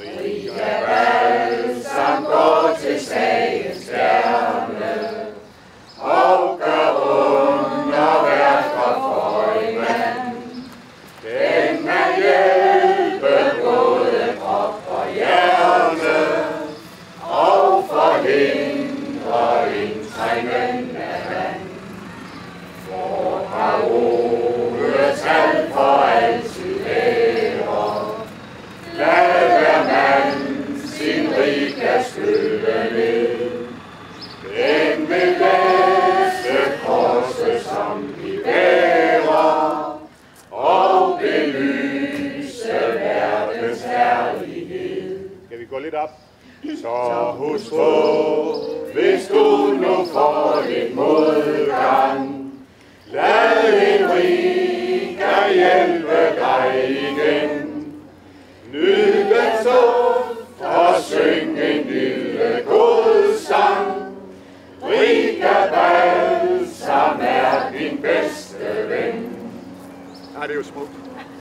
Rikabal, som går til slagens stjerne, og gør under for en. Den kan hjælpe både krop og hjerne, og forhindre rike skyde ned. Den vil læse korset, som vi bærer, og belyse verdens herlighed. Skal vi gå lidt op? Så husk på, hvis du nu får lidt modgang, lad en rig kan hjælpe dig igen. Nyd Rika som er din bedste ven. Ja, det er jo smukt.